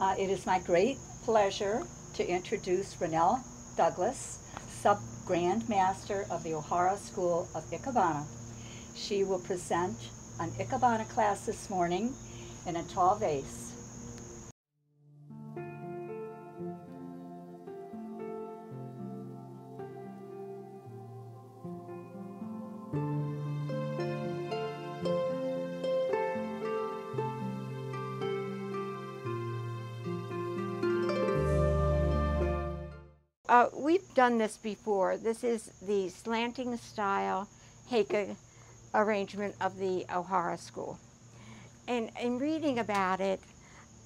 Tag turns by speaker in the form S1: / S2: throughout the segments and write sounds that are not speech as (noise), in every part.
S1: Uh, it is my great pleasure to introduce Ronell Douglass, Sub Grand Master of the Ohara School of Ikebana. She will present an Ikebana class this morning in a tall vase.
S2: Uh, we've done this before. This is the slanting style Heika arrangement of the Ohara School. And in reading about it,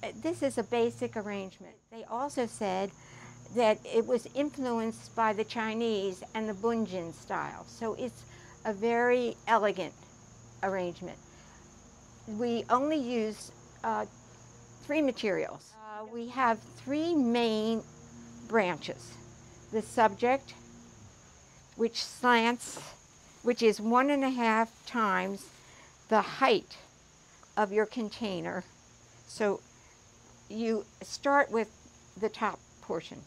S2: uh, this is a basic arrangement. They also said that it was influenced by the Chinese and the Bunjin style. So it's a very elegant arrangement. We only use uh, three materials. Uh, we have three main branches the subject, which slants, which is one and a half times the height of your container. So you start with the top portion.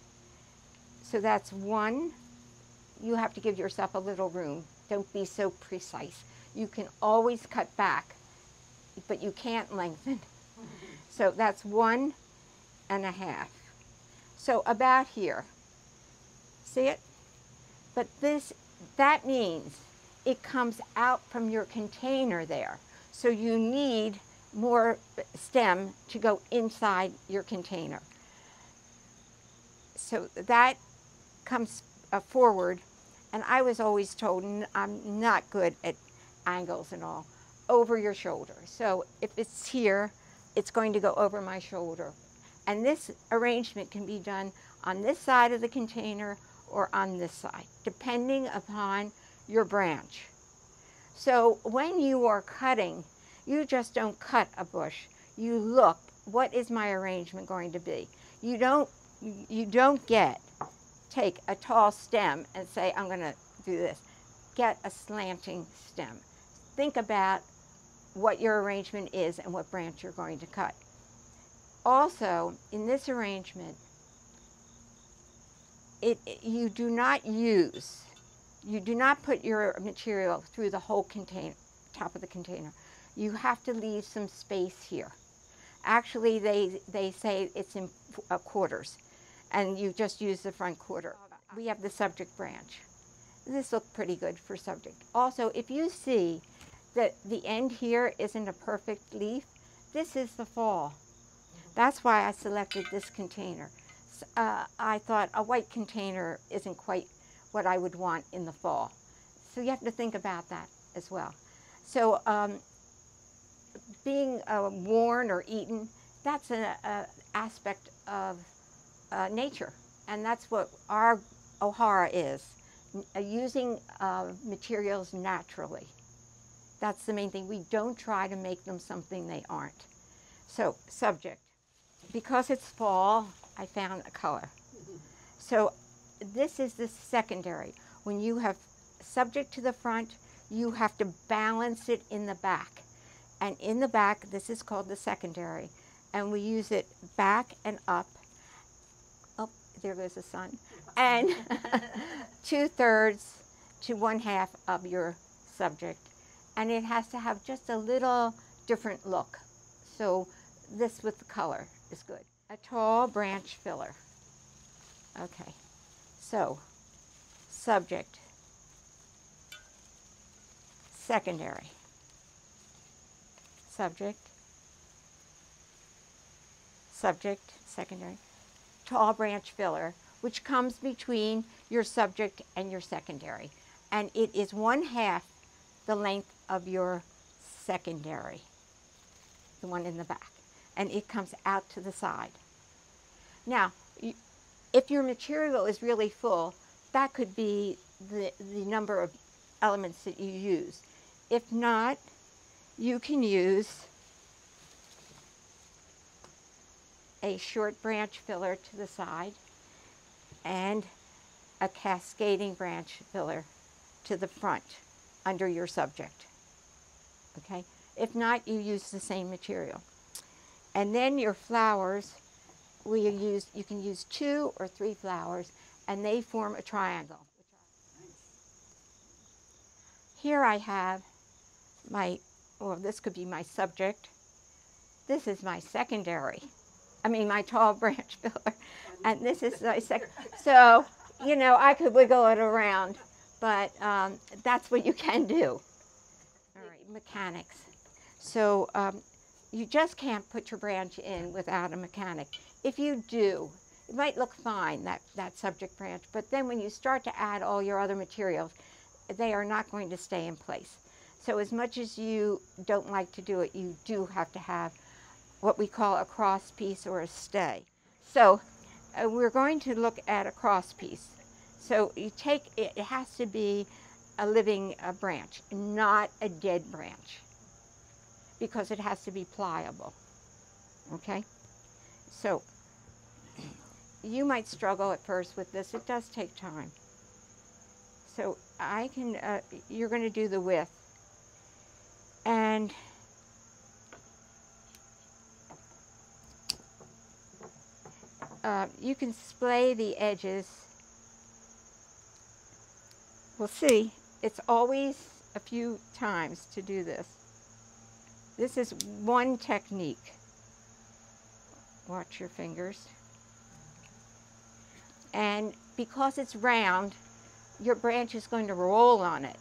S2: So that's one. You have to give yourself a little room. Don't be so precise. You can always cut back, but you can't lengthen. (laughs) So that's one and a half. So about here. See it? But this, that means it comes out from your container there. So you need more stem to go inside your container. So that comes uh, forward. And I was always told and I'm not good at angles and all, over your shoulder. So if it's here, it's going to go over my shoulder. And this arrangement can be done on this side of the container or on this side, depending upon your branch. So when you are cutting, you just don't cut a bush. You look, what is my arrangement going to be? You don't, you don't get, take a tall stem and say, I'm going to do this. Get a slanting stem. Think about what your arrangement is and what branch you're going to cut. Also, in this arrangement, it, you do not use, you do not put your material through the whole container, top of the container. You have to leave some space here. Actually, they, they say it's in uh, quarters, and you just use the front quarter. We have the subject branch. This looks pretty good for subject. Also, if you see that the end here isn't a perfect leaf, this is the fall. That's why I selected this container uh, I thought a white container isn't quite what I would want in the fall. So you have to think about that as well. So um, being uh, worn or eaten, that's an aspect of uh, nature. And that's what our Ohara is, uh, using uh, materials naturally. That's the main thing. We don't try to make them something they aren't. So, subject. Because it's fall, I found a color. So this is the secondary. When you have subject to the front, you have to balance it in the back. And in the back, this is called the secondary. And we use it back and up. Oh, there goes the sun. And (laughs) two thirds to one half of your subject. And it has to have just a little different look. So this with the color is good a tall branch filler. Okay, so subject, secondary, subject, subject, secondary, tall branch filler, which comes between your subject and your secondary. And it is one half the length of your secondary, the one in the back and it comes out to the side. Now, if your material is really full, that could be the, the number of elements that you use. If not, you can use a short branch filler to the side and a cascading branch filler to the front under your subject. Okay? If not, you use the same material. And then your flowers we use, you can use two or three flowers and they form a triangle. Here I have my, well, this could be my subject. This is my secondary. I mean, my tall (laughs) branch filler. And this is my second. So, you know, I could wiggle it around, but um, that's what you can do. All right, mechanics. So um, you just can't put your branch in without a mechanic. If you do, it might look fine, that, that subject branch, but then when you start to add all your other materials, they are not going to stay in place. So as much as you don't like to do it, you do have to have what we call a cross piece or a stay. So uh, we're going to look at a cross piece. So you take, it, it has to be a living uh, branch, not a dead branch, because it has to be pliable, okay? So you might struggle at first with this. It does take time. So I can, uh, you're going to do the width. And uh, you can splay the edges. We'll see. It's always a few times to do this. This is one technique. Watch your fingers. And because it's round, your branch is going to roll on it.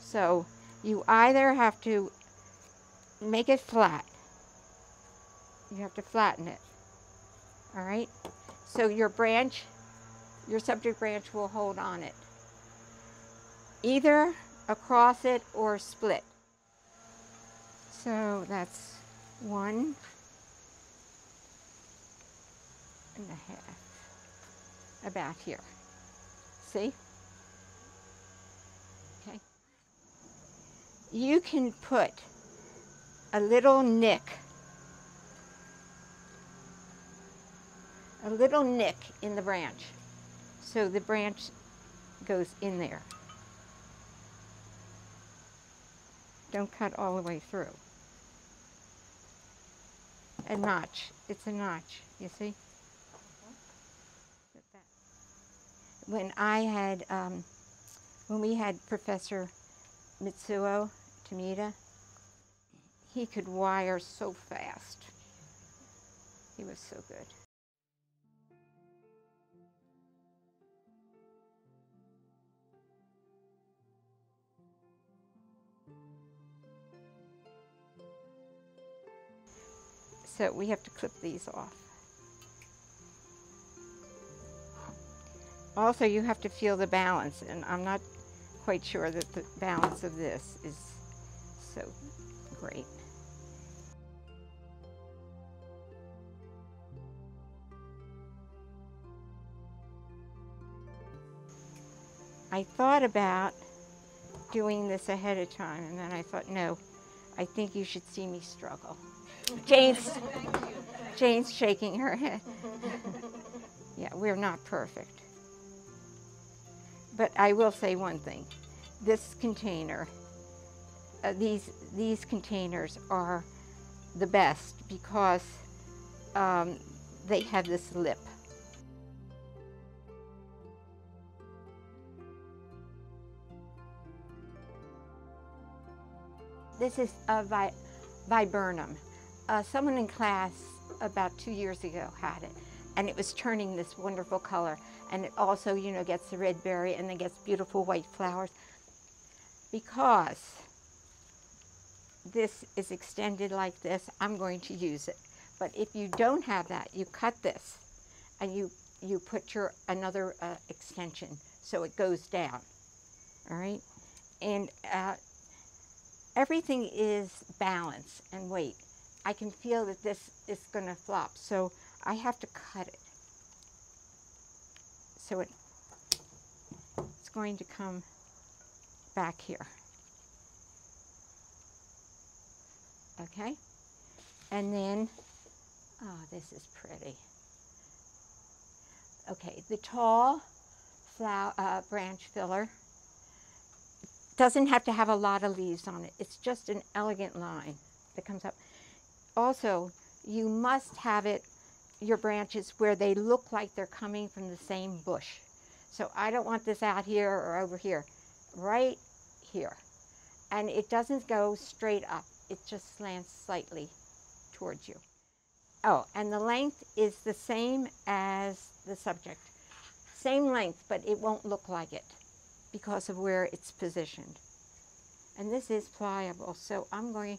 S2: So you either have to make it flat. You have to flatten it. All right? So your branch, your subject branch will hold on it. Either across it or split. So that's one and a half about here. See? Okay. You can put a little nick, a little nick in the branch. So the branch goes in there. Don't cut all the way through. A notch. It's a notch, you see? When I had, um, when we had Professor Mitsuo Tomita, he could wire so fast. He was so good. So we have to clip these off. Also, you have to feel the balance, and I'm not quite sure that the balance of this is so great. I thought about doing this ahead of time, and then I thought, no, I think you should see me struggle. (laughs) Jane's, Jane's shaking her head. (laughs) yeah, we're not perfect. But I will say one thing. This container, uh, these, these containers are the best because um, they have this lip. This is a vi viburnum. Uh, someone in class about two years ago had it and it was turning this wonderful color. And it also, you know, gets the red berry and then gets beautiful white flowers. Because this is extended like this, I'm going to use it. But if you don't have that, you cut this and you, you put your another uh, extension so it goes down. All right? And uh, everything is balance and weight. I can feel that this is going to flop. So I have to cut it. So it, it's going to come back here. Okay? And then, oh, this is pretty. Okay, the tall flower, uh, branch filler doesn't have to have a lot of leaves on it. It's just an elegant line that comes up. Also, you must have it your branches where they look like they're coming from the same bush. So I don't want this out here or over here, right here. And it doesn't go straight up, it just slants slightly towards you. Oh, and the length is the same as the subject. Same length, but it won't look like it because of where it's positioned. And this is pliable, so I'm going,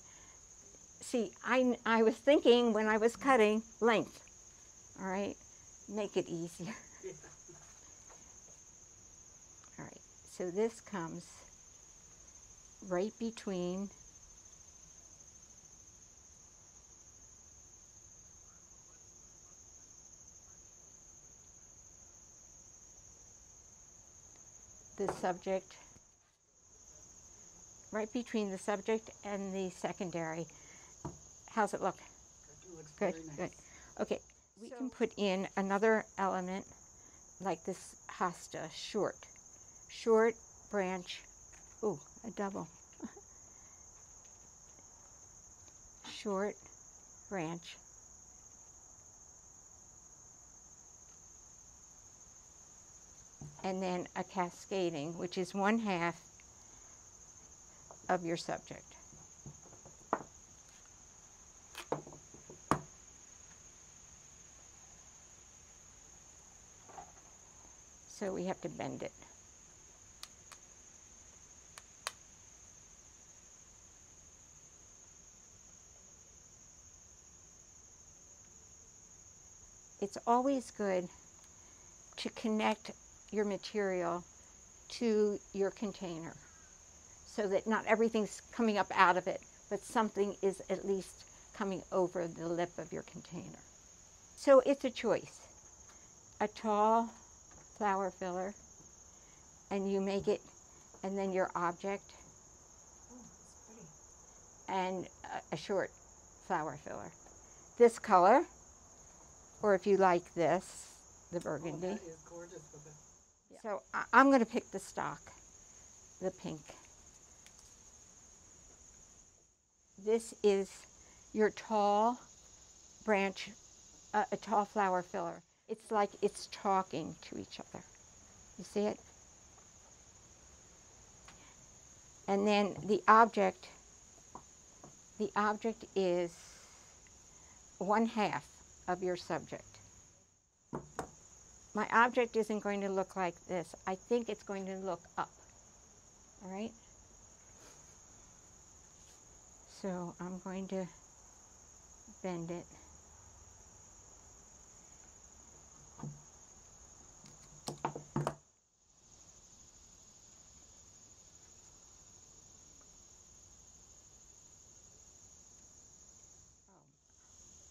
S2: see, I, I was thinking when I was cutting length, all right? Make it easier. (laughs) All right, so this comes right between the subject, right between the subject and the secondary. How's it look?
S3: It looks
S2: Good,
S3: nice.
S2: good. Okay, we can put in another element like this hosta, short. Short branch, ooh, a double. (laughs) short branch. And then a cascading, which is one half of your subject. So we have to bend it. It's always good to connect your material to your container so that not everything's coming up out of it, but something is at least coming over the lip of your container. So it's a choice. A tall flower filler, and you make it, and then your object,
S3: Oh,
S2: and a, a short flower filler. This color, or if you like this, the
S3: Oh,
S2: burgundy.
S3: that is gorgeous with it.
S2: So I, I'm going to pick the stock, the pink. This is your tall branch, uh, a tall flower filler. It's like it's talking to each other. You see it? And then the object, the object is one half of your subject. My object isn't going to look like this. I think it's going to look up. All right? So I'm going to bend it.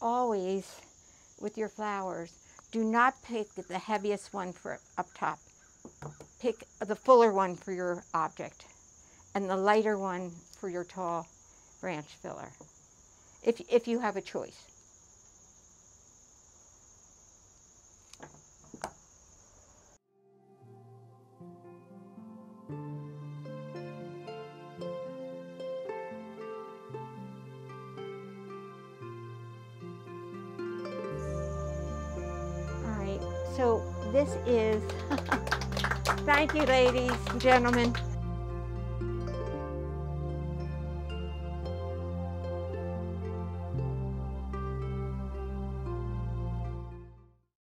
S2: Always with your flowers, do not pick the heaviest one for up top. Pick the fuller one for your object and the lighter one for your tall branch filler. If, if you have a choice. So this is, thank you ladies and gentlemen.